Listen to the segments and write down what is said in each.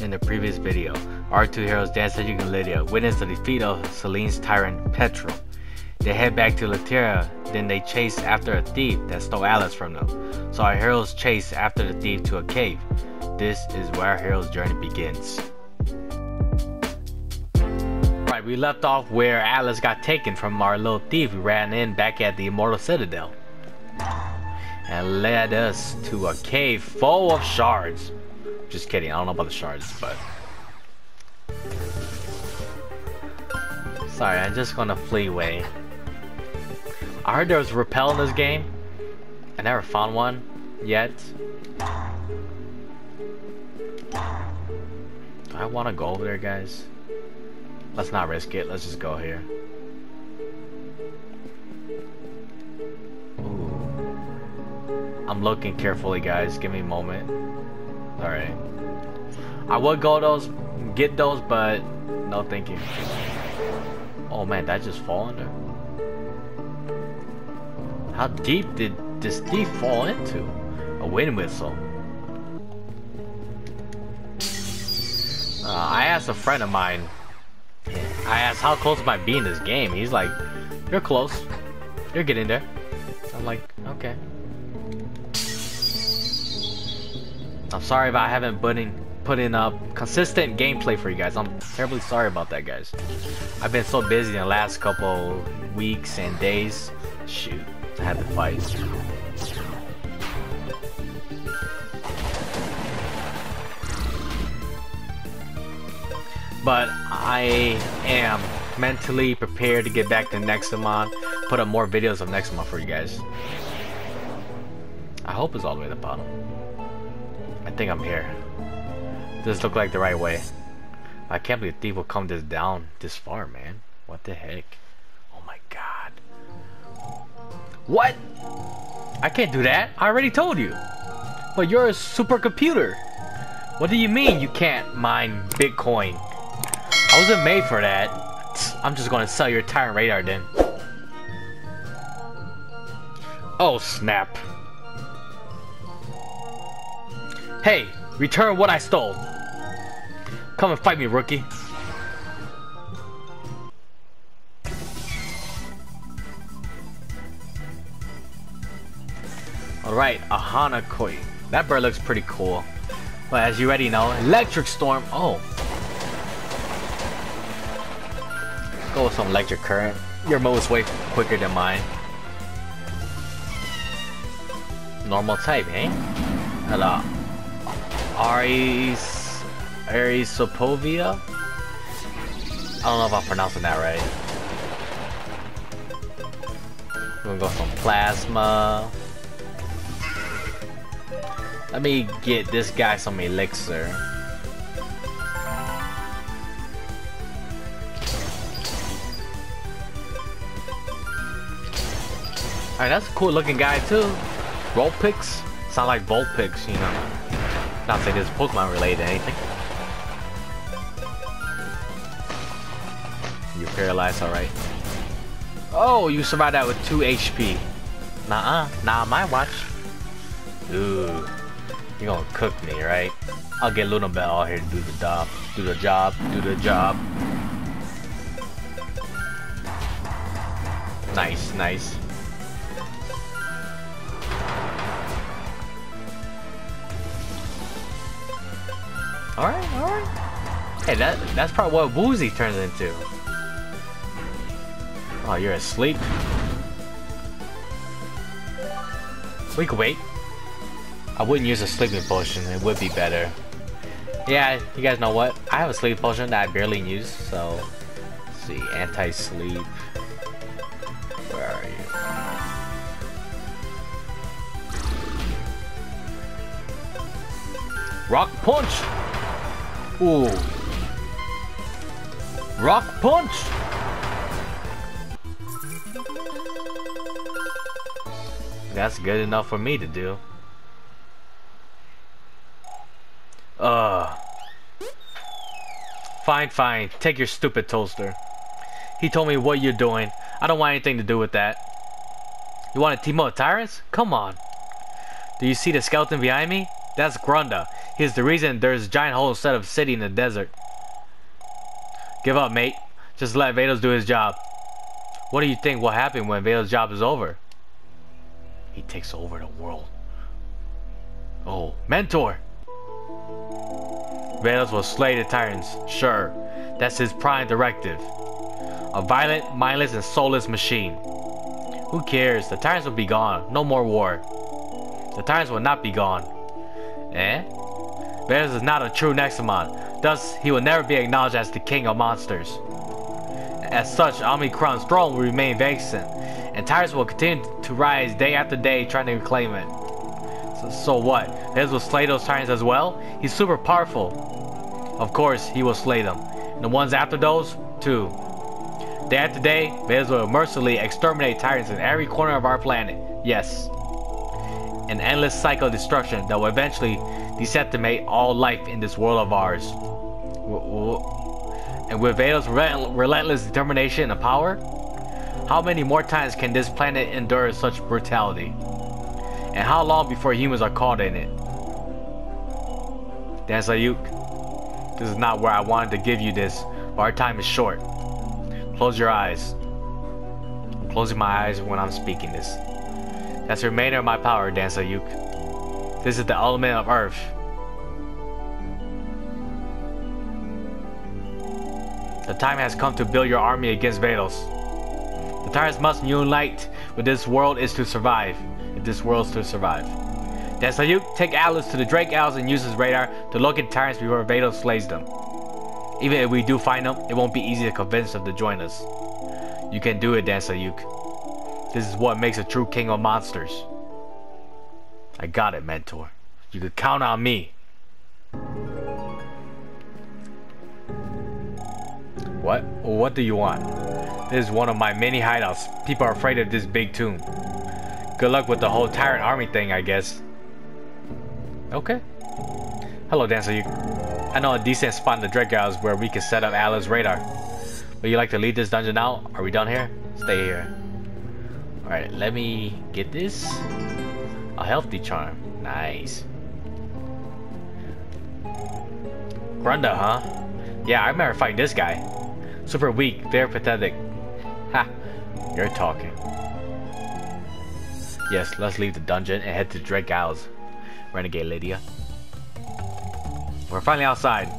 In the previous video, our two heroes Danzig and Lydia witness the defeat of Selene's tyrant Petrol. They head back to Lateria, then they chase after a thief that stole Atlas from them. So our heroes chase after the thief to a cave. This is where our hero's journey begins. Right, we left off where Atlas got taken from our little thief who ran in back at the Immortal Citadel. And led us to a cave full of shards. Just kidding, I don't know about the shards, but... Sorry, I'm just gonna flee away. I heard there was repel in this game. I never found one yet. Do I want to go over there, guys? Let's not risk it. Let's just go here. Ooh. I'm looking carefully, guys. Give me a moment. Alright. I would go those, get those, but no thank you. Oh man, that just fall under. How deep did this thief fall into? A wind whistle. Uh, I asked a friend of mine. I asked how close am I being this game. He's like, "You're close. You're getting there." I'm like, "Okay." I'm sorry if I haven't put in put in up consistent gameplay for you guys. I'm terribly sorry about that, guys. I've been so busy in the last couple weeks and days. Shoot. I had to fight. But I am mentally prepared to get back to Nexomon, put up more videos of Nexomon for you guys. I hope it's all the way to the bottom. I think I'm here. This look like the right way. I can't believe thief will come this down this far, man. What the heck? Oh my god. What? I can't do that. I already told you. But you're a supercomputer. What do you mean you can't mine Bitcoin? I wasn't made for that. I'm just gonna sell your tyrant radar then. Oh snap. Hey, return what I stole. Come and fight me, rookie. Alright, a Hanakoi. That bird looks pretty cool. But as you already know, Electric Storm. Oh. Go with some Electric Current. Your move is way quicker than mine. Normal type, eh? Hello. Aries... Aries Sopovia? I don't know if I'm pronouncing that right. We're gonna go some Plasma. Let me get this guy some elixir. Alright, that's a cool looking guy too. Roll picks? Sound like Vulpix, you know. Not saying this Pokemon related to anything. You're paralyzed, alright. Oh, you survived that with 2 HP. Nah-uh, nah, my watch. Ooh. You're gonna cook me, right? I'll get Lunabelle out here to do the job. Do the job. Do the job. Nice, nice. Alright, alright. Hey, that that's probably what Woozy turns into. Oh, you're asleep? We can wait. I wouldn't use a sleeping potion, it would be better. Yeah, you guys know what? I have a sleep potion that I barely use, so... Let's see, anti-sleep... Where are you? Rock Punch! Ooh. Rock Punch! That's good enough for me to do. Uh. Fine, fine. Take your stupid toaster. He told me what you're doing. I don't want anything to do with that. You want to team up with Tyrants? Come on. Do you see the skeleton behind me? That's Grunda. He's the reason there's a giant hole instead of city in the desert. Give up, mate. Just let Vados do his job. What do you think will happen when Vados' job is over? He takes over the world. Oh, Mentor! Vados will slay the Tyrants, sure. That's his prime directive. A violent, mindless, and soulless machine. Who cares? The Tyrants will be gone. No more war. The Tyrants will not be gone. Eh? Vados is not a true Nexomon. Thus, he will never be acknowledged as the king of monsters. As such, Omnicron's throne will remain vacant, and Tyrants will continue to rise day after day trying to reclaim it. So, so what? Vados will slay those Tyrants as well? He's super powerful. Of course, he will slay them. And the ones after those, too. Day after day, Vados will mercilessly exterminate Tyrants in every corner of our planet. Yes. An endless cycle of destruction that will eventually decimate all life in this world of ours. And with Vados' relentless determination and power, how many more times can this planet endure such brutality? And how long before humans are caught in it? Dan Sayuk, this is not where I wanted to give you this, but our time is short. Close your eyes. I'm closing my eyes when I'm speaking this. That's the remainder of my power, Dan Sayuk. This is the element of Earth. The time has come to build your army against Vados. The Tyrants must unite with this world is to survive. If this world is to survive. Dan Sayuk, take Atlas to the Drake Isles and use his radar to locate Tyrants before Vados slays them. Even if we do find them, it won't be easy to convince them to join us. You can do it, Dan Sayuk. This is what makes a true king of monsters. I got it, Mentor. You can count on me. What? What do you want? This is one of my many hideouts. People are afraid of this big tomb. Good luck with the whole tyrant army thing, I guess. Okay. Hello, Dan Sayuk. I know a decent spot in the Isles where we can set up Atlas radar. Would you like to lead this dungeon out? Are we done here? Stay here. Alright, let me get this. A healthy charm. Nice. Grunda, huh? Yeah, I remember fighting this guy. Super weak, very pathetic. Ha! You're talking. Yes, let's leave the dungeon and head to Drake. Renegade Lydia. We're finally outside.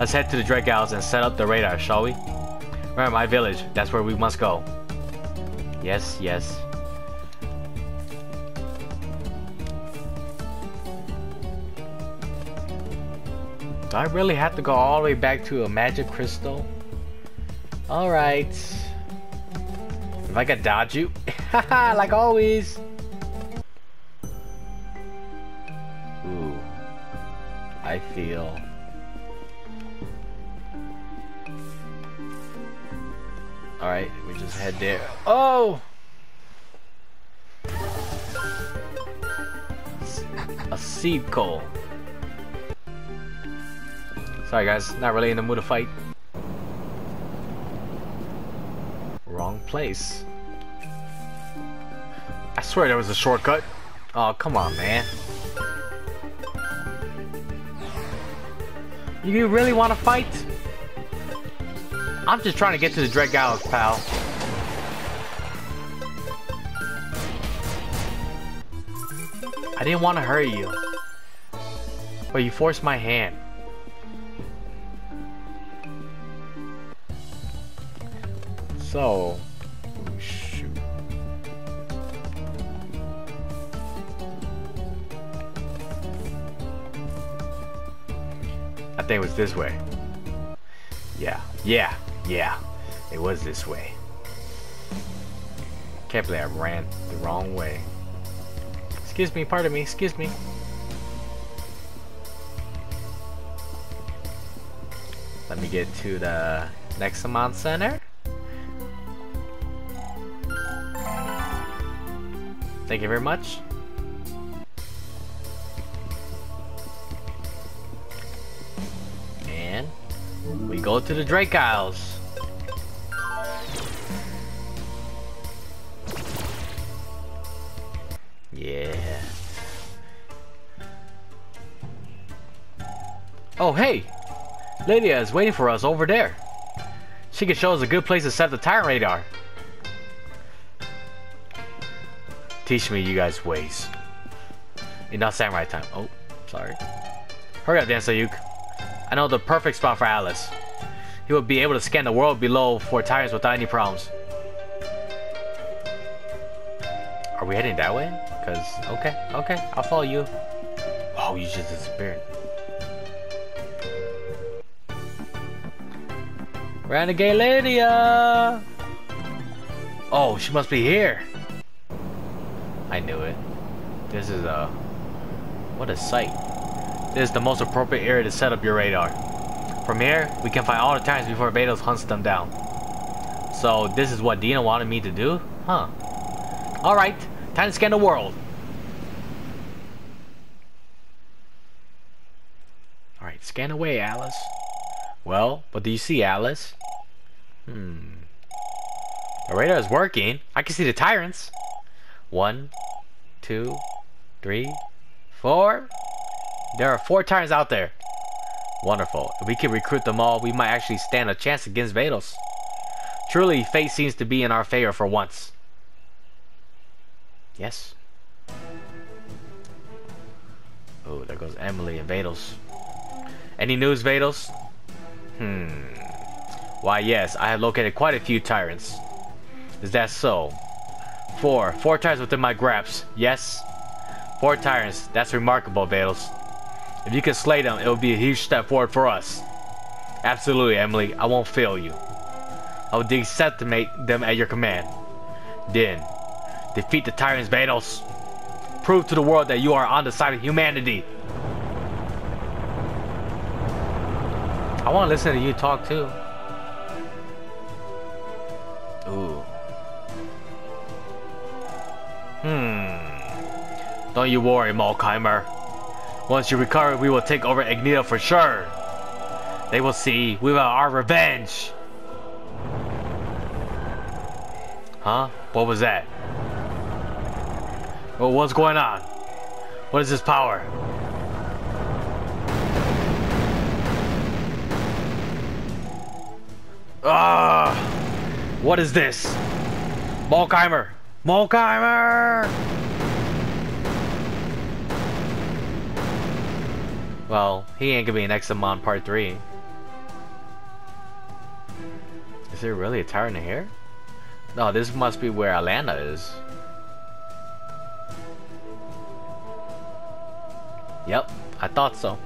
Let's head to the Drake and set up the radar, shall we? Remember my village, that's where we must go. Yes, yes. Do I really have to go all the way back to a magic crystal? Alright. If I can dodge you. Haha, like always. Ooh. I feel just head there. Oh! A seed coal. Sorry guys, not really in the mood to fight. Wrong place. I swear there was a shortcut. Oh, come on, man. You really want to fight? I'm just trying to get to the Drake Isles, pal. I didn't want to hurt you. But you forced my hand. So... Shoot. I think it was this way. Yeah, yeah, yeah. It was this way. Can't believe I ran the wrong way. Excuse me, pardon me, excuse me. Let me get to the Nexomon Center. Thank you very much. And we go to the Drake Isles. Oh, hey! Lydia is waiting for us over there. She can show us a good place to set the tyrant radar. Teach me you guys' ways. In not samurai time. Oh, sorry. Hurry up, Dan Sayuk. I know the perfect spot for Atlas. He will be able to scan the world below for tyrants without any problems. Are we heading that way? Cause, okay, okay, I'll follow you. Oh, you just disappeared. Renegade Lydia! Oh, she must be here. I knew it. This is a... What a sight. This is the most appropriate area to set up your radar. From here, we can find all the times before Vados hunts them down. So, this is what Dina wanted me to do? Huh. Alright, time to scan the world. Alright, scan away, Atlas. Well, what do you see, Atlas? Hmm. The radar is working. I can see the tyrants. One, two, three, four. There are four tyrants out there. Wonderful. If we can recruit them all, we might actually stand a chance against Vados. Truly, fate seems to be in our favor for once. Yes. Oh, there goes Emily and Vados. Any news, Vados? Hmm. Why, yes, I have located quite a few tyrants. Is that so? Four. Four tyrants within my grasp. Yes? Four tyrants. That's remarkable, Vados. If you can slay them, it will be a huge step forward for us. Absolutely, Emily. I won't fail you. I will decimate them at your command. Then, defeat the tyrants, Vados. Prove to the world that you are on the side of humanity. I want to listen to you talk too. Don't you worry, Malkheimer. Once you recover, we will take over Ignita for sure. They will see we will our revenge. Huh? What was that? Well, what's going on? What is this power? Ah! What is this? Malkheimer! Malkheimer! Well, he ain't gonna be an Examon Part 3. Is there really a tower in here? No, this must be where Atlanta is. Yep, I thought so.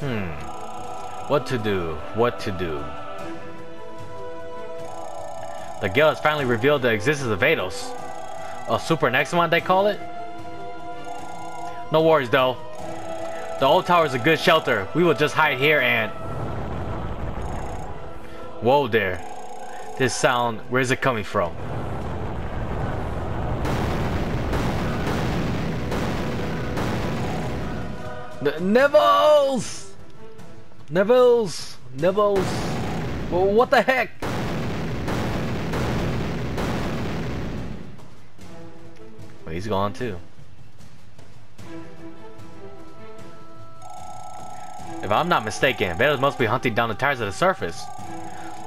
Hmm. What to do? What to do? The Gale has finally revealed the existence of Vados. A super Nexomon they call it? No worries though. The old tower is a good shelter. We will just hide here and... Whoa there. This sound, where is it coming from? N Neville's! Neville's! Neville's! What the heck? He's gone too. If I'm not mistaken, Vados must be hunting down the tires of the surface.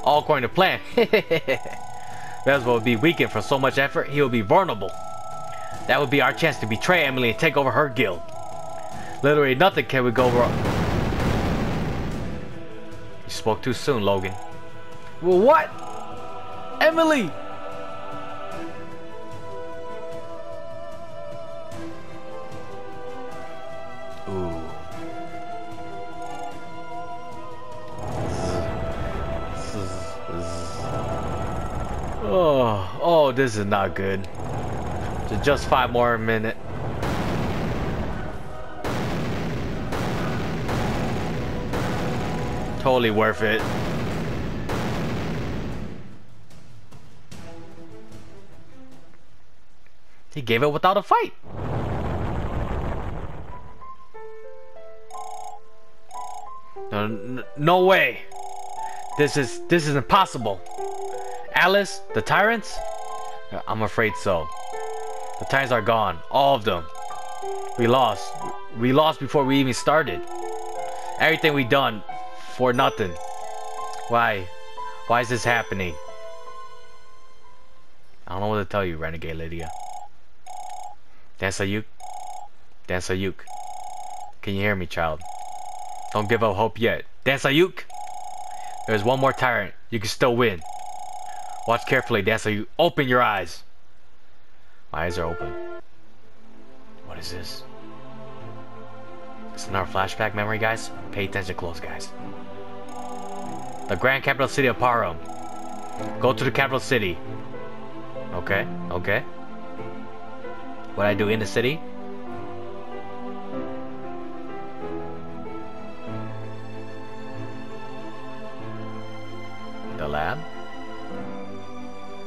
All according to plan. Vados will be weakened from so much effort, he will be vulnerable. That would be our chance to betray Emily and take over her guild. Literally nothing can we go wrong. You spoke too soon, Logan. Well, what? Emily! Oh, this is not good. Just five more minutes. Totally worth it. He gave it without a fight. No, no way. This is this is impossible. Atlas, the tyrants? I'm afraid so. The tyrants are gone, all of them. We lost. We lost before we even started. Everything we done for nothing. Why? Why is this happening? I don't know what to tell you, Renegade Lydia. Dan Sayuk? Dan Sayuk. Can you hear me, child? Don't give up hope yet. Dan Sayuk! There's one more tyrant. You can still win. Watch carefully, Dan You Open your eyes. My eyes are open. What is this? It's another flashback memory, guys. Pay attention close, guys. The grand capital city of Parum. Go to the capital city. Okay, okay. What I do in the city?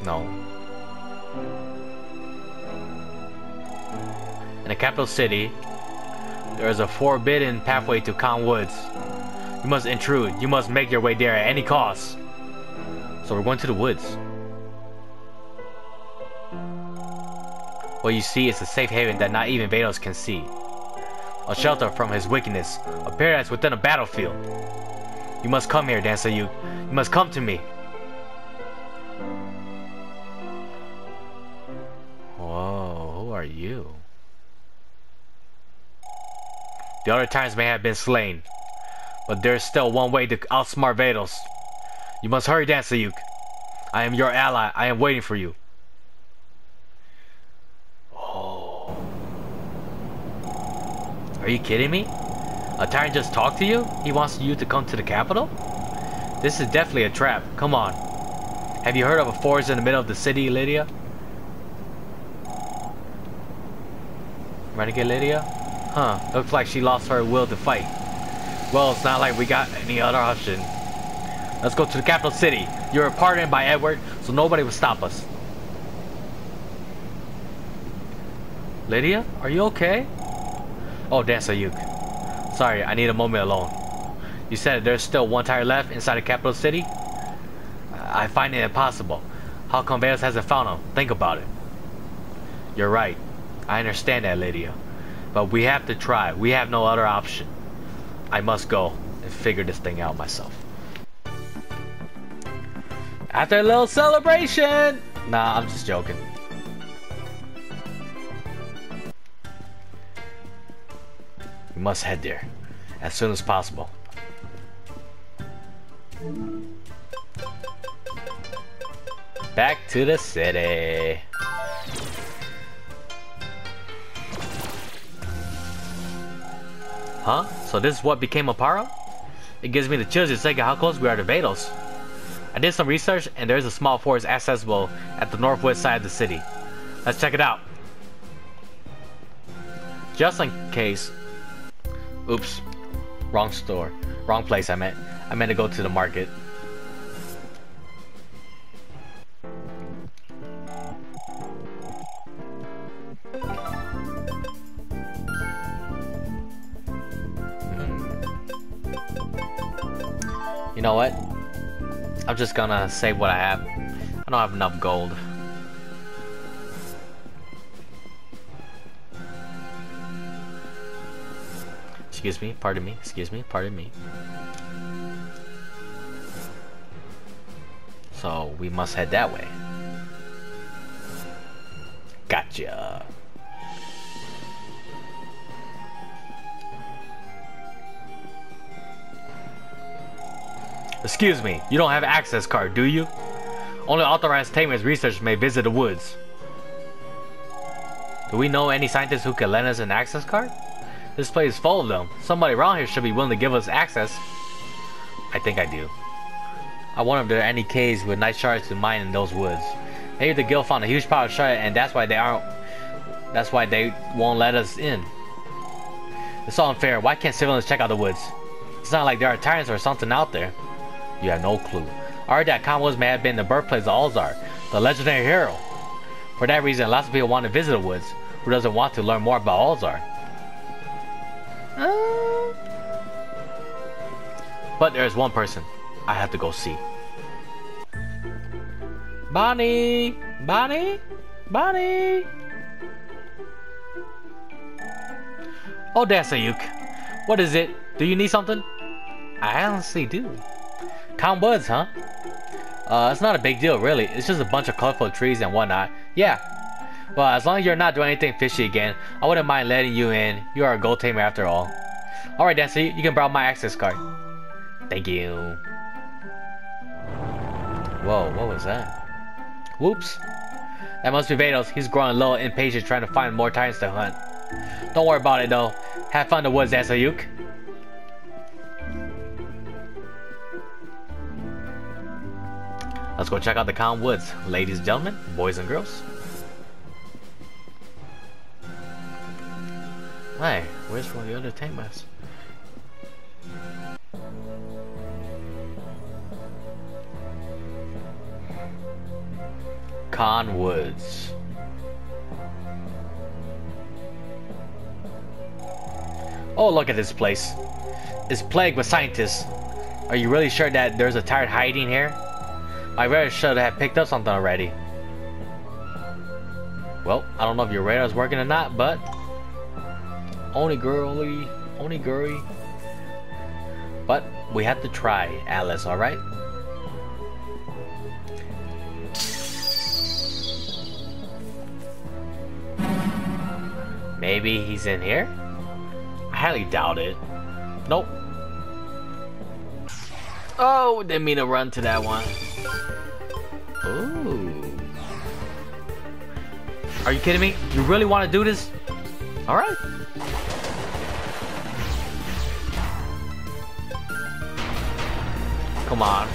No. In the capital city, there is a forbidden pathway to Khan Woods. You must intrude. You must make your way there at any cost. So we're going to the woods. What you see is a safe haven that not even Vados can see. A shelter from his wickedness. A paradise within a battlefield. You must come here, Dan Sayuk. You must come to me. Are you? The other times may have been slain, but there's still one way to outsmart Vados. You must hurry, Dan Sayuk. I am your ally. I am waiting for you. Oh. Are you kidding me? A tyrant just talked to you? He wants you to come to the capital? This is definitely a trap. Come on. Have you heard of a forest in the middle of the city, Lydia? Renegade Lydia? Huh, looks like she lost her will to fight. Well, it's not like we got any other option. Let's go to the capital city. You're pardoned by Edward, so nobody will stop us. Lydia, are you okay? Oh, Dan Sayuk. Sorry, I need a moment alone. You said there's still one tire left inside the capital city? I find it impossible. How come Vados hasn't found him? Think about it. You're right. I understand that, Lydia. But we have to try. We have no other option. I must go and figure this thing out myself. After a little celebration! Nah, I'm just joking. We must head there as soon as possible. Back to the city. Huh? So this is what became Aparo? It gives me the chills to think how close we are to Vados. I did some research and there is a small forest accessible at the northwest side of the city. Let's check it out. Just in case... Oops. Wrong store. Wrong place I meant. I meant to go to the market. Know what? I'm just gonna save what I have. I don't have enough gold. Excuse me, pardon me, excuse me, pardon me. So we must head that way. Gotcha. Excuse me, you don't have access card, do you? Only authorized Tamers research may visit the woods. Do we know any scientists who can lend us an access card? This place is full of them. Somebody around here should be willing to give us access. I think I do. I wonder if there are any caves with nice shards to mine in those woods. Maybe the guild found a huge pile of shard and that's why they aren't that's why they won't let us in. It's all unfair. Why can't civilians check out the woods? It's not like there are tyrants or something out there. You have no clue. Khan Woods may have been the birthplace of Ulzar, the legendary hero. For that reason, lots of people want to visit the woods. Who doesn't want to learn more about Ulzar? Uh... But there's one person I have to go see. Bonnie! Bonnie! Bonnie! Oh, Dasayuk. What is it? Do you need something? I honestly do. Town Woods, huh? Uh, it's not a big deal, really. It's just a bunch of colorful trees and whatnot. Yeah. Well, as long as you're not doing anything fishy again, I wouldn't mind letting you in. You are a gold tamer after all. Alright, Dancy, you can borrow my access card. Thank you. Whoa, what was that? Whoops. That must be Vados. He's growing a little impatient trying to find more titans to hunt. Don't worry about it though. Have fun in the woods, Asayuk. Let's go check out the Khan Woods, ladies and gentlemen, boys and girls. Hey, where's one of the other tamers? Khan Woods. Oh, look at this place. It's plagued with scientists. Are you really sure that there's a tired hiding here? I really should have picked up something already. Well, I don't know if your radar's working or not, but... only girly, only Onigiri. But we have to try, Atlas, alright? Maybe he's in here? I highly doubt it. Nope. Oh, didn't mean to run to that one. Ooh. Are you kidding me? You really want to do this? Alright. Come on.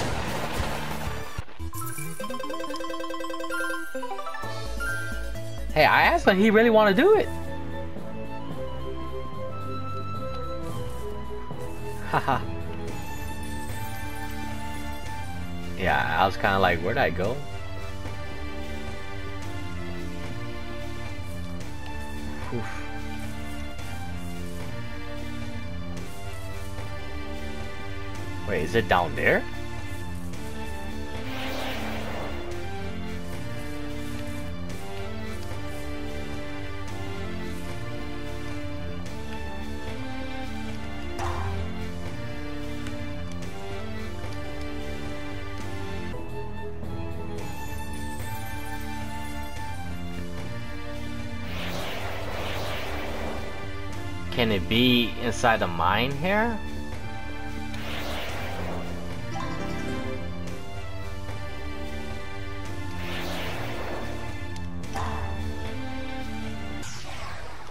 Hey, I asked him he really want to do it. Haha. I was kind of like, where'd I go? Oof. Wait, is it down there? Be inside the mine here?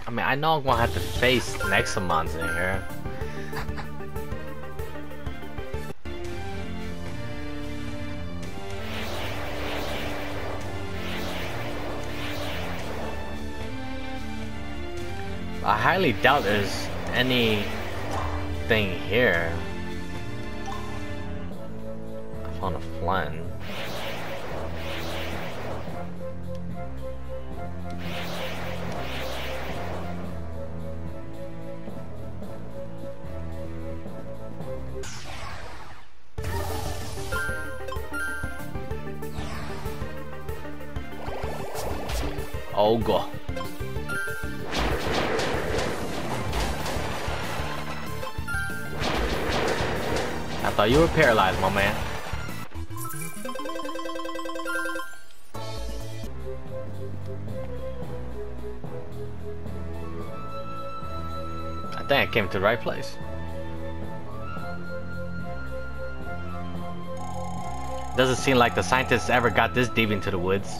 I mean, I know I'm gonna have to face Nexomons in here. I highly doubt there's anything here. I found a flint. Came to the right place. Doesn't seem like the scientists ever got this deep into the woods.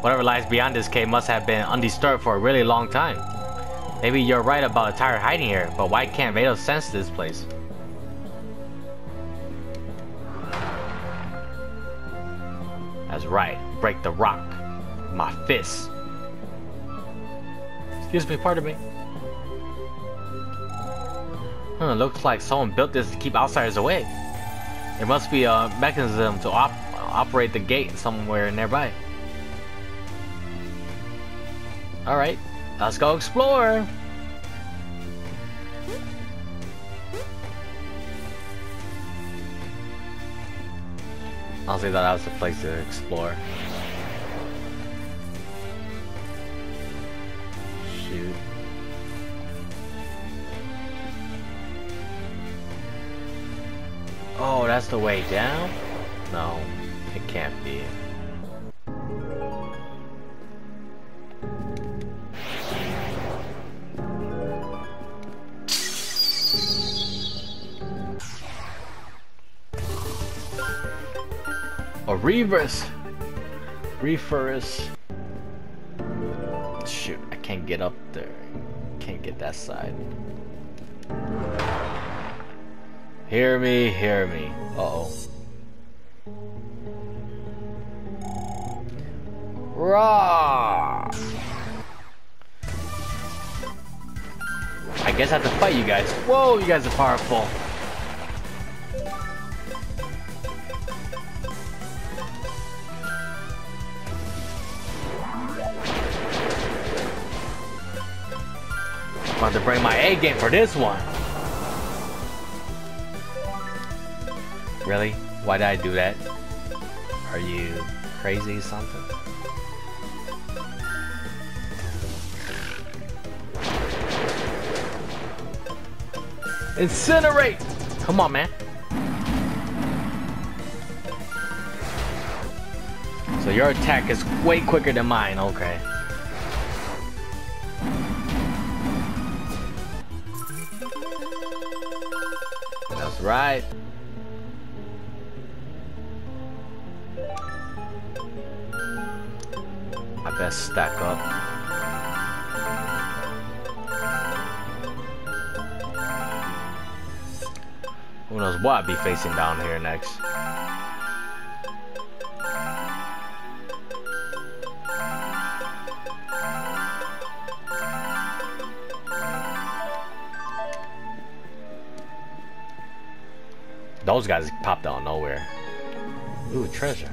Whatever lies beyond this cave must have been undisturbed for a really long time. Maybe you're right about a tire hiding here, but why can't Vados sense this place? That's right, break the rock. My fist. Excuse me, pardon me. Huh, looks like someone built this to keep outsiders away. There must be a mechanism to op operate the gate somewhere nearby. Alright, let's go explore! Honestly, thought that was the place to explore. Oh, that's the way down? No, it can't be. A reverse. Reverse. Shoot, I can't get up there. Can't get that side. Hear me, hear me. Uh oh. Raw. I guess I have to fight you guys. Whoa, you guys are powerful. I'm about to bring my A game for this one. Really? Why did I do that? Are you crazy or something? Incinerate! Come on, man. So your attack is way quicker than mine, okay. That's right. Stack up. Who knows what I'd be facing down here next. Those guys popped out of nowhere. Ooh, treasure.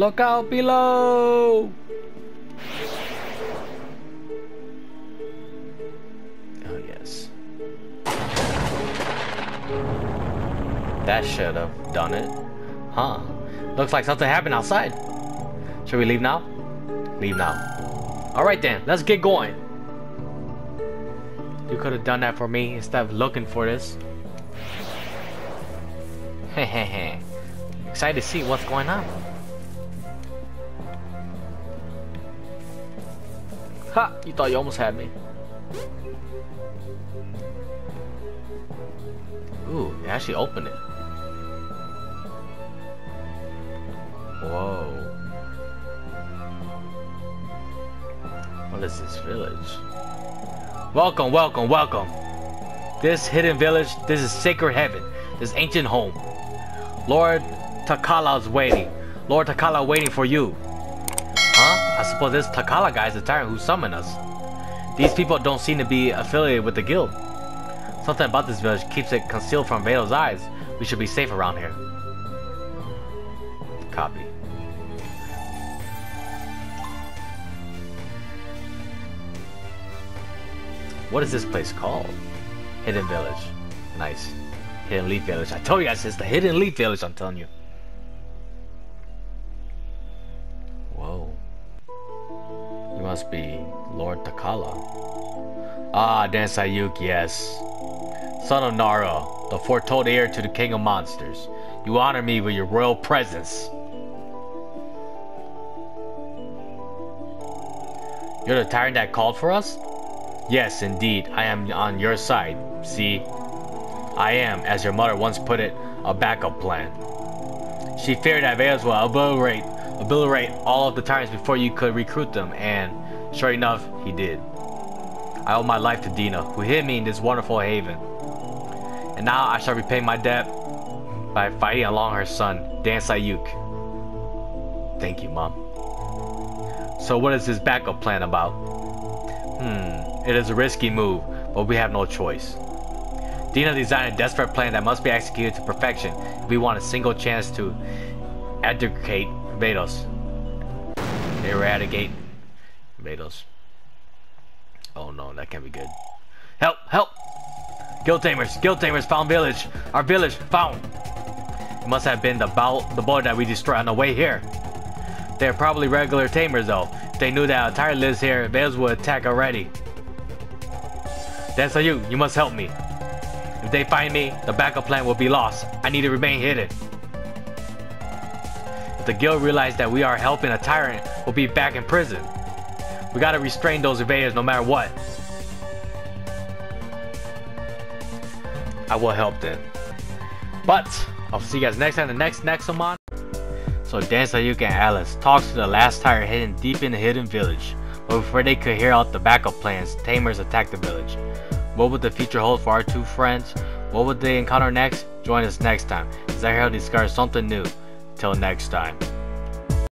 Look out below! Oh, yes. That should have done it. Huh. Looks like something happened outside. Should we leave now? Leave now. Alright then, let's get going. You could have done that for me instead of looking for this. Hehehe. Excited to see what's going on. Ha! You thought you almost had me. Ooh, it actually opened it. Whoa. What is this village? Welcome, welcome, welcome. This hidden village, this is sacred heaven, this ancient home. Lord Takala is waiting. Lord Takala waiting for you. I suppose this Takala guy is the tyrant who summoned us. These people don't seem to be affiliated with the guild. Something about this village keeps it concealed from Vados' eyes. We should be safe around here. Copy. What is this place called? Hidden Village. Nice. Hidden Leaf Village. I told you guys it's the Hidden Leaf Village, I'm telling you. Must be Lord Takala. Ah, Dansayuk, yes. Son of Nara, the foretold heir to the King of Monsters. You honor me with your royal presence. You're the tyrant that called for us? Yes, indeed, I am on your side. See? I am, as your mother once put it, a backup plan. She feared Veils will obliterate, obliterate all of the tyrants before you could recruit them, and sure enough, he did. I owe my life to Dina, who hid me in this wonderful haven. And now I shall repay my debt by fighting along her son, Dan Sayuk. Thank you, Mom. So what is this backup plan about? Hmm, it is a risky move, but we have no choice. Dina designed a desperate plan that must be executed to perfection if we want a single chance to eradicate Vados. Eradicate Vados. Oh no, that can't be good. Help! Help! Guild Tamers! Guild Tamers found village! Our village found! It must have been the bow the boy that we destroyed on the way here. They're probably regular tamers though. they knew that Attire lives here, Veils would attack already. That's you, you must help me. If they find me, the backup plan will be lost. I need to remain hidden. If the guild realize that we are helping a tyrant, we'll be back in prison. We gotta restrain those invaders no matter what. I will help them. But, I'll see you guys next time the next Nexomon. So Dan Sayuka and Alice talks to the last tire hidden deep in the hidden village. But before they could hear out the backup plans, Tamers attacked the village. What would the future hold for our two friends? What would they encounter next? Join us next time, as I hear discover something new. Till next time.